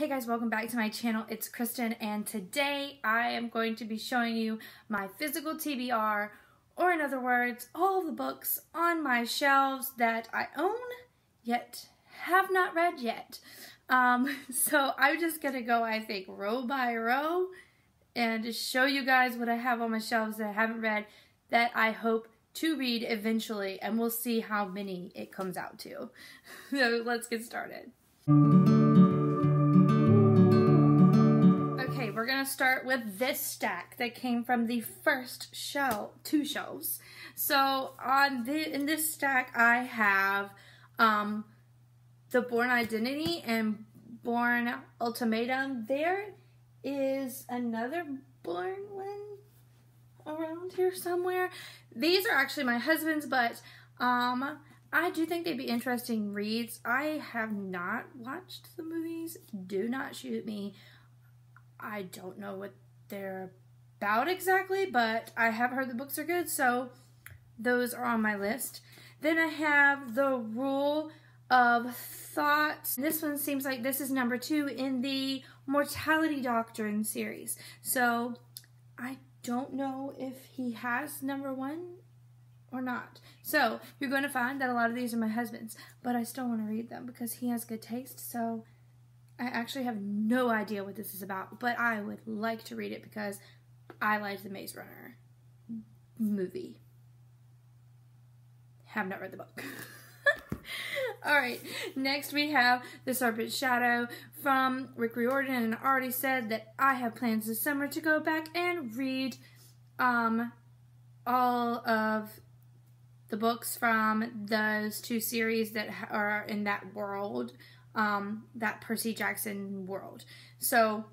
Hey guys, welcome back to my channel. It's Kristen and today I am going to be showing you my physical TBR or in other words, all the books on my shelves that I own yet have not read yet. Um, so I'm just going to go, I think, row by row and just show you guys what I have on my shelves that I haven't read that I hope to read eventually and we'll see how many it comes out to. so let's get started. We're gonna start with this stack that came from the first shelf, two shelves. So on the in this stack, I have um, the Bourne Identity and Bourne Ultimatum. There is another Bourne one around here somewhere. These are actually my husband's, but um, I do think they'd be interesting reads. I have not watched the movies. Do not shoot me. I don't know what they're about exactly, but I have heard the books are good, so those are on my list. Then I have The Rule of Thought. This one seems like this is number two in the Mortality Doctrine series. So I don't know if he has number one or not. So you're going to find that a lot of these are my husband's, but I still want to read them because he has good taste. So I actually have no idea what this is about, but I would like to read it because I liked the Maze Runner movie. Have not read the book. Alright, next we have The Serpent's Shadow from Rick Riordan, and I already said that I have plans this summer to go back and read um, all of the books from those two series that are in that world um, that Percy Jackson world. So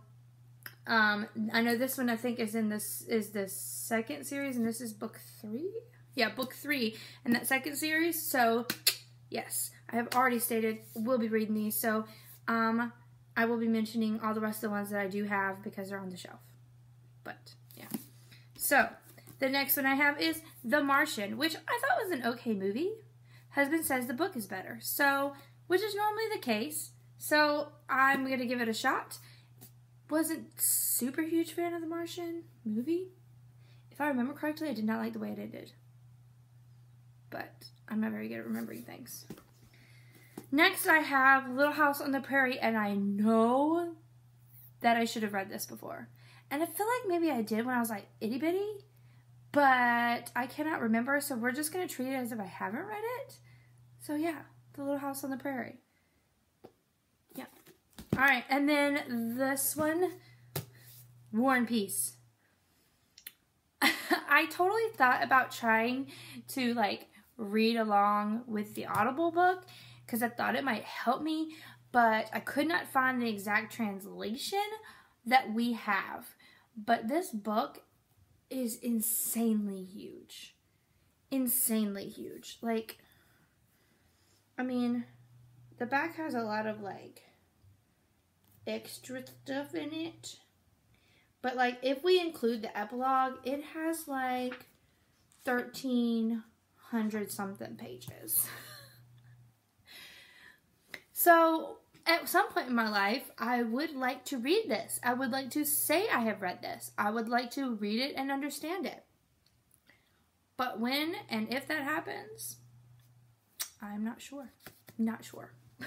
um, I know this one I think is in this is the second series, and this is book three. Yeah, book three in that second series. So yes, I have already stated we'll be reading these. So um, I will be mentioning all the rest of the ones that I do have because they're on the shelf. But yeah, so the next one I have is The Martian, which I thought was an okay movie. Husband says the book is better. So which is normally the case. So I'm going to give it a shot. Wasn't super huge fan of the Martian movie. If I remember correctly, I did not like the way it ended. But I'm not very good at remembering things. Next, I have Little House on the Prairie, and I know that I should have read this before. And I feel like maybe I did when I was like itty bitty, but I cannot remember, so we're just going to treat it as if I haven't read it. So yeah, the Little House on the Prairie. Yeah. All right, and then this one, War and Peace. I totally thought about trying to like read along with the Audible book because I thought it might help me, but I could not find the exact translation that we have. But this book is insanely huge. Insanely huge. Like, I mean, the back has a lot of like extra stuff in it. But like if we include the epilogue, it has like 1300 something pages. so at some point in my life, I would like to read this. I would like to say I have read this. I would like to read it and understand it. But when and if that happens, I'm not sure. Not sure.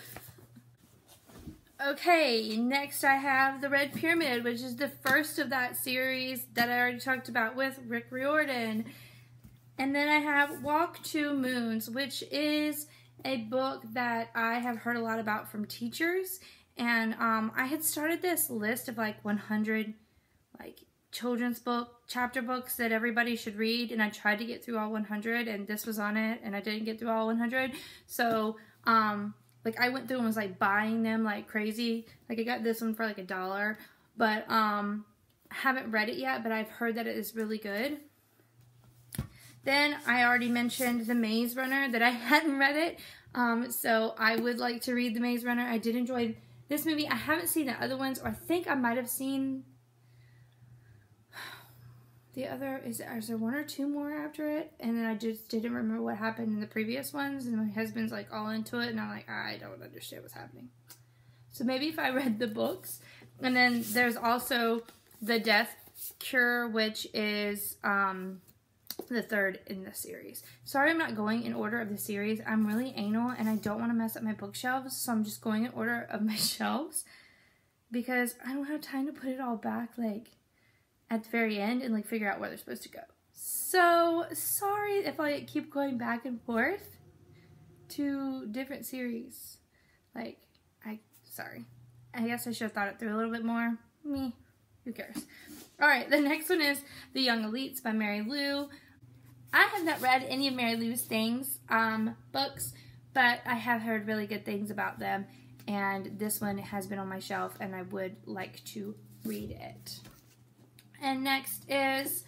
okay, next I have the Red Pyramid, which is the first of that series that I already talked about with Rick Riordan. And then I have Walk Two Moons, which is a book that I have heard a lot about from teachers. And um, I had started this list of like 100 like children's book chapter books that everybody should read and I tried to get through all 100 and this was on it and I didn't get through all 100 so um like I went through and was like buying them like crazy. Like I got this one for like a dollar but um haven't read it yet but I've heard that it is really good. Then I already mentioned The Maze Runner that I hadn't read it um so I would like to read The Maze Runner. I did enjoy this movie. I haven't seen the other ones or I think I might have seen the other is, is there one or two more after it and then i just didn't remember what happened in the previous ones and my husband's like all into it and i'm like i don't understand what's happening So maybe if I read the books. And then there's also The Death Cure, which is um, the third in the series. Sorry I'm not going in order of the series. I'm really anal and I don't want to mess up my bookshelves, so I'm just going in order of my shelves because I don't have time to put it all back like at the very end and like figure out where they're supposed to go. So sorry if I keep going back and forth to different series. Like, I, sorry. I guess I should have thought it through a little bit more. Me, who cares? All right, the next one is The Young Elites by Marie Lu. I have not read any of Marie Lu's things, um, books, but I have heard really good things about them. And this one has been on my shelf, and I would like to read it. And next is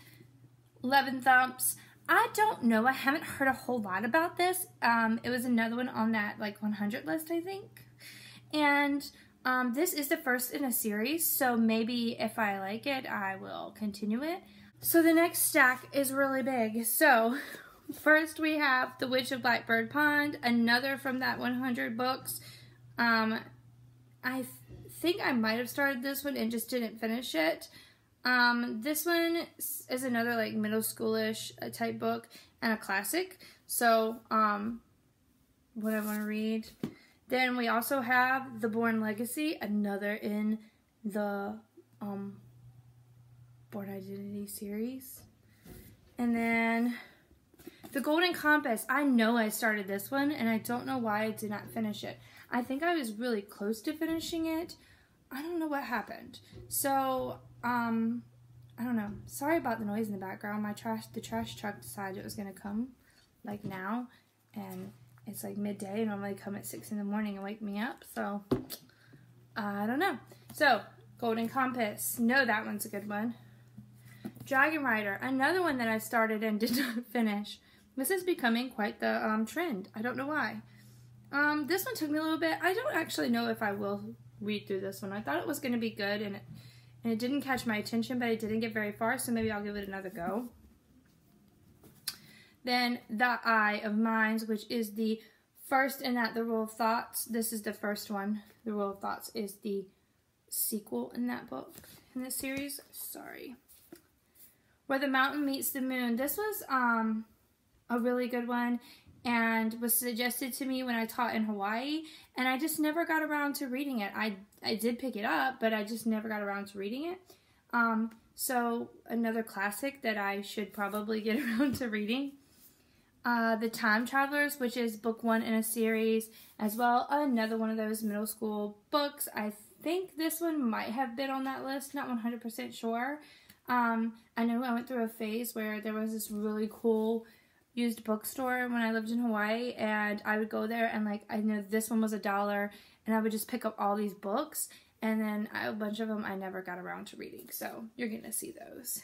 Eleven Thumps. I don't know. I haven't heard a whole lot about this. Um, it was another one on that like 100 list, I think. And um, this is the first in a series, so maybe if I like it, I will continue it. So the next stack is really big. So first we have The Witch of Blackbird Pond, another from that 100 books. Um, I th think I might have started this one and just didn't finish it. Um, this one is another like middle schoolish uh, type book and a classic. So, um, what I want to read. Then we also have The Bourne Legacy, another in the um, Bourne Identity series. And then The Golden Compass. I know I started this one and I don't know why I did not finish it. I think I was really close to finishing it. I don't know what happened. So, um, I don't know. Sorry about the noise in the background. My trash, the trash truck decided it was gonna come, like now, and it's like midday. And normally come at six in the morning and wake me up. So, I don't know. So, Golden Compass. No, that one's a good one. Dragon Rider, another one that I started and did not finish. This is becoming quite the um, trend. I don't know why. Um, this one took me a little bit. I don't actually know if I will read through this one. I thought it was going to be good, and it, and it didn't catch my attention, but I didn't get very far, so maybe I'll give it another go. Then The Eye of Minds, which is the first in that The Rule of Thoughts. This is the first one. The Rule of Thoughts is the sequel in that book, in this series. Sorry. Where the Mountain Meets the Moon. This was um a really good one and was suggested to me when I taught in Hawaii, and I just never got around to reading it. I I did pick it up, but I just never got around to reading it. Um, so another classic that I should probably get around to reading. Uh, the Time Travelers, which is book one in a series, as well. Another one of those middle school books. I think this one might have been on that list, not 100% sure. Um, I know I went through a phase where there was this really cool used bookstore when I lived in Hawaii and I would go there and like I know this one was a dollar and I would just pick up all these books and then a bunch of them I never got around to reading so you're gonna see those.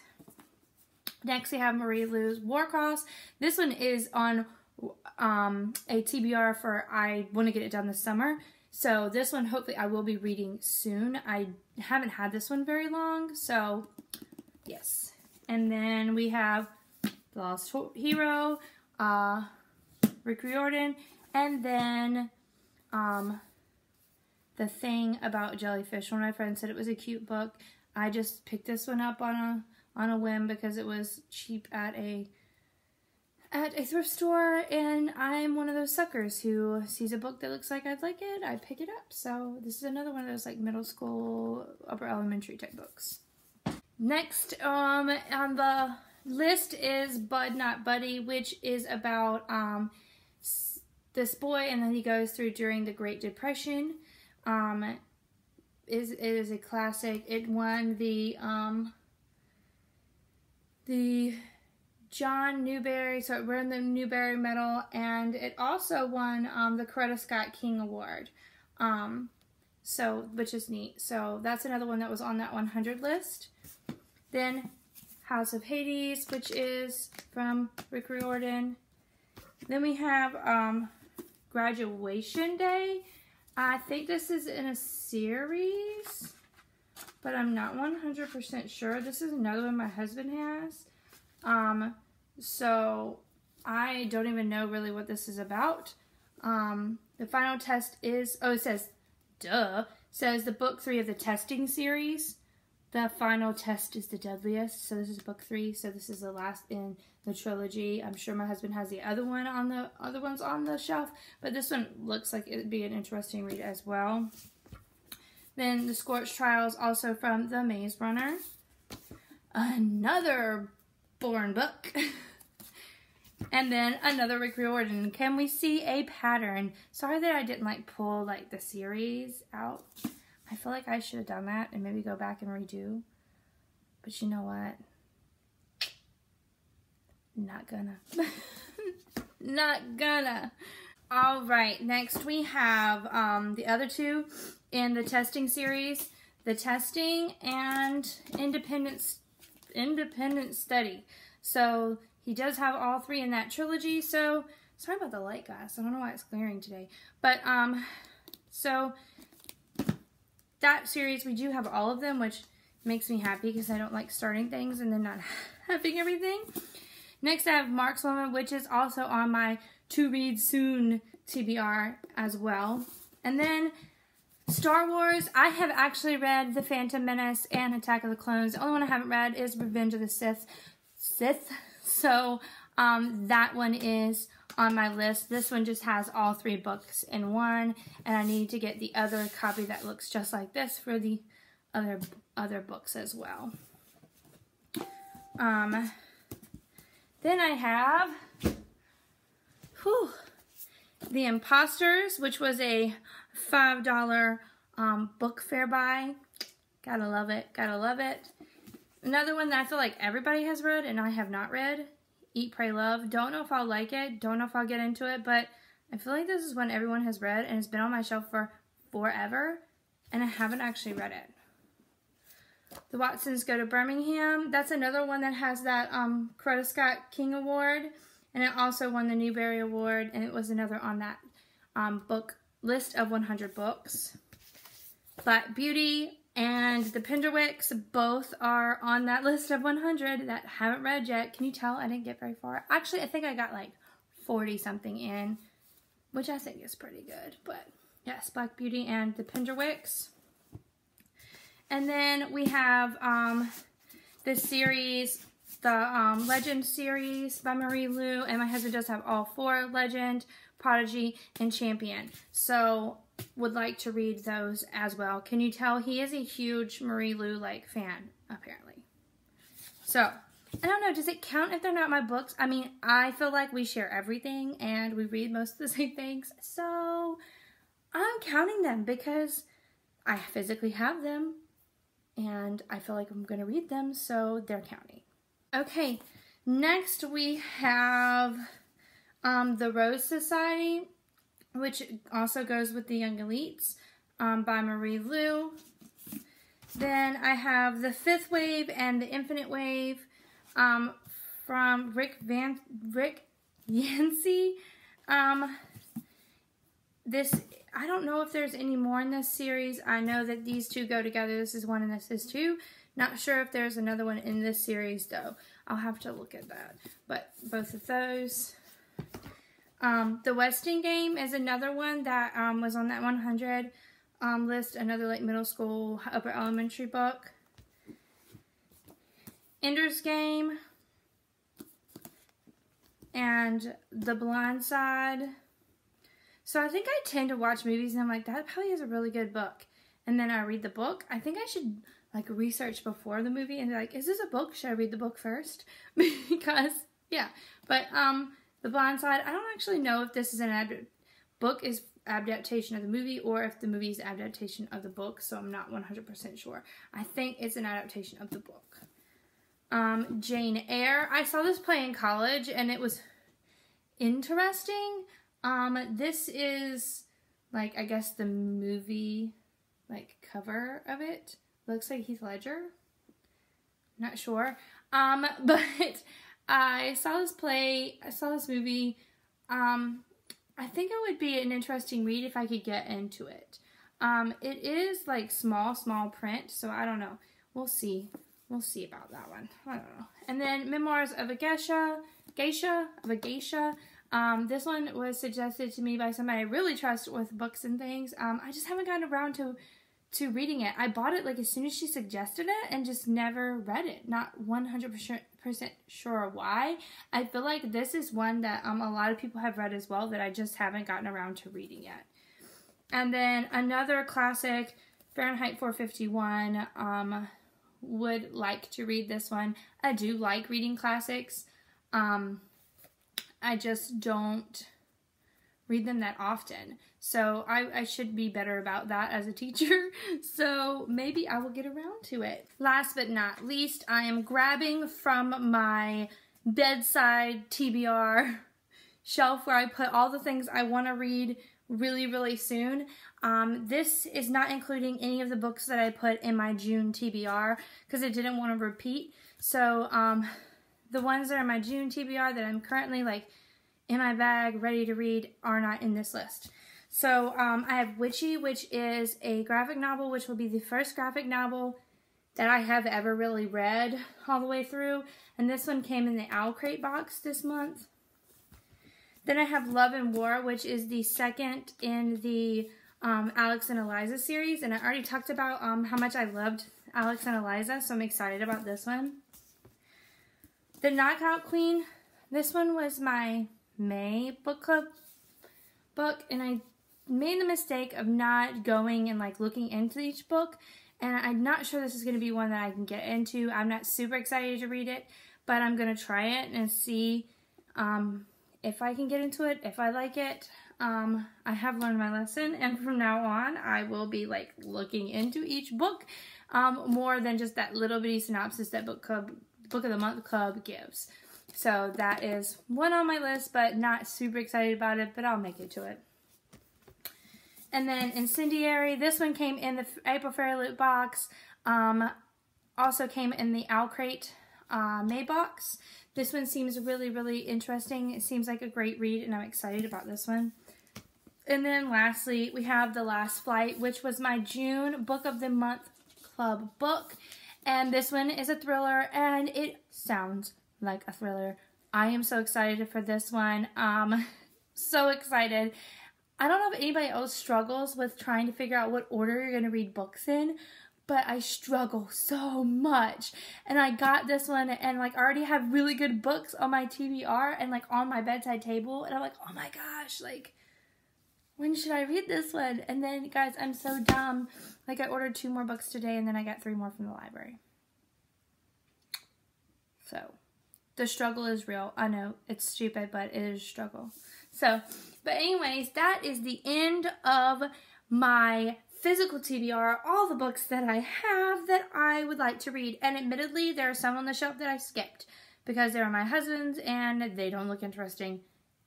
Next we have Marie Lu's Warcross. This one is on um, a TBR for I want to get it done this summer. So this one hopefully I will be reading soon. I haven't had this one very long so yes. And then we have the Lost Hero, uh, Rick Riordan, and then um, The Thing About Jellyfish. One of my friends said it was a cute book. I just picked this one up on a on a whim because it was cheap at a at a thrift store and I'm one of those suckers who sees a book that looks like I'd like it, I pick it up. So this is another one of those like middle school, upper elementary type books. Next um on the list is Bud Not Buddy, which is about um, this boy and then he goes through during the Great Depression. Um, is it is a classic. It won the um, the John Newbery, so it won the Newbery Medal, and it also won um, the Coretta Scott King Award. Um, so, which is neat. So that's another one that was on that 100 list. Then House of Hades, which is from Rick Riordan. Then we have um, Graduation Day. I think this is in a series, but I'm not 100% sure. This is another one my husband has. Um, so I don't even know really what this is about. Um, the final test is, oh, it says, duh, says the book three of the testing series. The final test is the deadliest. So this is book three. So this is the last in the trilogy. I'm sure my husband has the other one on the other ones on the shelf, but this one looks like it'd be an interesting read as well. Then the Scorch Trials, also from the Maze Runner. Another Bourne book. and then another Rick Riordan. Can we see a pattern? Sorry that I didn't like pull like the series out. I feel like I should have done that and maybe go back and redo. But you know what? Not gonna. Not gonna. All right, next we have um, the other two in the testing series, the testing and independent independent study. So he does have all three in that trilogy. So sorry about the light, guys. I don't know why it's glaring today, but um, so that series, we do have all of them, which makes me happy because I don't like starting things and then not having everything. Next, I have Mark's Woman, which is also on my to read soon TBR as well. And then Star Wars, I have actually read The Phantom Menace and Attack of the Clones. The only one I haven't read is Revenge of the Sith. Sith. So um, that one is on my list. This one just has all three books in one, and I need to get the other copy that looks just like this for the other other books as well. Um, then I have whew, The Imposters, which was a $5 um, book fair buy. Gotta love it. Gotta love it. Another one that I feel like everybody has read and I have not read Eat, Pray, Love. Don't know if I'll like it. Don't know if I'll get into it, but I feel like this is one everyone has read and it's been on my shelf for forever and I haven't actually read it. The Watsons Go to Birmingham. That's another one that has that um, Coretta Scott King Award and it also won the Newbery Award and it was another on that um, book list of 100 books. Black Beauty, and the Penderwicks both are on that list of 100 that haven't read yet. Can you tell I didn't get very far? Actually, I think I got like 40 something in, which I think is pretty good. But yes, Black Beauty and the Penderwicks. And then we have um, this series, the um, Legend series by Marie Lu. And my husband does have all four Legend, Prodigy, and Champion. So would like to read those as well. Can you tell he is a huge Marie Lu like fan, apparently. So, I don't know, does it count if they're not my books? I mean, I feel like we share everything and we read most of the same things. So, I'm counting them because I physically have them and I feel like I'm going to read them, so they're counting. Okay, next we have um, The Rose Society which also goes with the Young Elites um, by Marie Lu. Then I have The Fifth Wave and The Infinite Wave um, from Rick Van Rick Yancey. Um, this I don't know if there's any more in this series. I know that these two go together. This is one and this is two. Not sure if there's another one in this series though. I'll have to look at that. But both of those. Um, the Westing game is another one that um, was on that 100 um, list, another like middle school, upper elementary book. Ender's Game and The Blind Side. So I think I tend to watch movies and I'm like, that probably is a really good book. And then I read the book. I think I should like research before the movie and be like, is this a book? Should I read the book first? because, yeah. But, um, the Blind Side, I don't actually know if this is an ad- book is adaptation of the movie or if the movie is adaptation of the book, so I'm not 100% sure. I think it's an adaptation of the book. Um, Jane Eyre. I saw this play in college and it was interesting. Um, this is like I guess the movie like cover of it. Looks like Heath Ledger. Not sure. Um, but I saw this play, I saw this movie. Um, I think it would be an interesting read if I could get into it. Um, it is like small, small print, so I don't know. We'll see. We'll see about that one. I don't know. And then Memoirs of a Geisha, Geisha, of a Geisha. Um, this one was suggested to me by somebody I really trust with books and things. Um, I just haven't gotten around to to reading it. I bought it like as soon as she suggested it and just never read it. Not 100% sure why. I feel like this is one that um, a lot of people have read as well that I just haven't gotten around to reading yet. And then another classic, Fahrenheit 451. Um, would like to read this one. I do like reading classics. Um, I just don't read them that often. So I, I should be better about that as a teacher. So maybe I will get around to it. Last but not least, I am grabbing from my bedside TBR shelf where I put all the things I want to read really, really soon. Um, this is not including any of the books that I put in my June TBR because I didn't want to repeat. So um, the ones that are my June TBR that I'm currently like in my bag ready to read are not in this list. So um, I have Witchy, which is a graphic novel, which will be the first graphic novel that I have ever really read all the way through. And this one came in the OwlCrate box this month. Then I have Love and War, which is the second in the um, Alex and Eliza series. And I already talked about um, how much I loved Alex and Eliza, so I'm excited about this one. The Knockout Queen. This one was my May book club book, and I made the mistake of not going and like looking into each book. And I'm not sure this is going to be one that I can get into. I'm not super excited to read it, but I'm going to try it and see um, if I can get into it, if I like it. Um, I have learned my lesson, and from now on, I will be like looking into each book um, more than just that little bitty synopsis that book club, book of the month club gives. So that is one on my list, but not super excited about it, but I'll make it to it. And then Incendiary, this one came in the April FairyLoot box. Um, also came in the OwlCrate uh, May box. This one seems really, really interesting. It seems like a great read, and I'm excited about this one. And then lastly, we have The Last Flight, which was my June Book of the Month Club book. And this one is a thriller, and it sounds like a thriller. I am so excited for this one. Um, so excited. I don't know if anybody else struggles with trying to figure out what order you're going to read books in, but I struggle so much. And I got this one and like I already have really good books on my TBR and like on my bedside table. And I'm like, oh my gosh, like when should I read this one? And then, guys, I'm so dumb. Like, I ordered two more books today, and then I got three more from the library. So, the struggle is real. I know, it's stupid, but it is a struggle. So, but anyways, that is the end of my physical TBR, all the books that I have that I would like to read. And admittedly, there are some on the shelf that I skipped because they are my husband's and they don't look interesting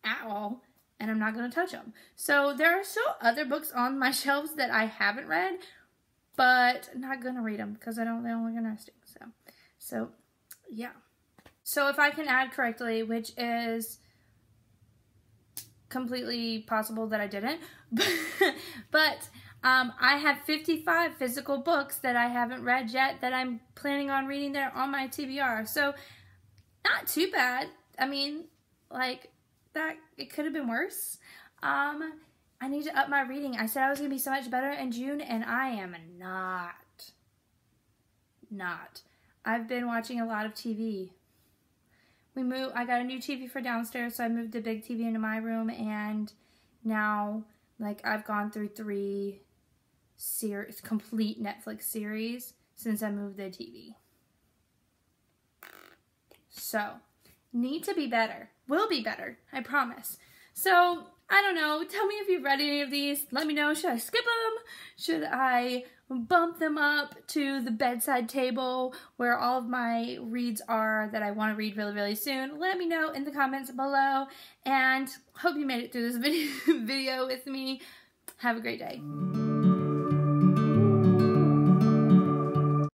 at all and I'm not going to touch them. So there are still other books on my shelves that I haven't read, but not going to read them because I don't, they don't look interesting. So, so yeah. So if I can add correctly, which is completely possible that I didn't, but um, I have 55 physical books that I haven't read yet that I'm planning on reading there on my TBR. So not too bad. I mean, like that it could have been worse. Um, I need to up my reading. I said I was going to be so much better in June, and I am not. Not. I've been watching a lot of TV. We moved, I got a new TV for downstairs, so I moved the big TV into my room, and now, like, I've gone through three series, complete Netflix series since I moved the TV. So, need to be better. Will be better, I promise. So, I don't know. Tell me if you've read any of these. Let me know. Should I skip them? Should I bump them up to the bedside table where all of my reads are that I want to read really, really soon? Let me know in the comments below. And hope you made it through this video, with me. Have a great day.